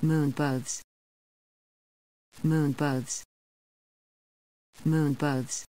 moon bugs moon bugs moon bugs